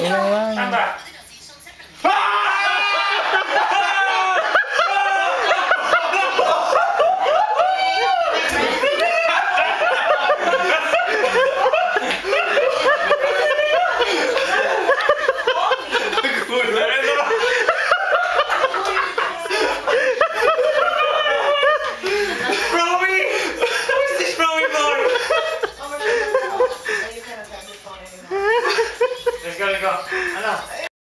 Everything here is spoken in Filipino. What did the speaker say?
Ilang lang. Tama. Ah! 그러니까 하나